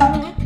안녕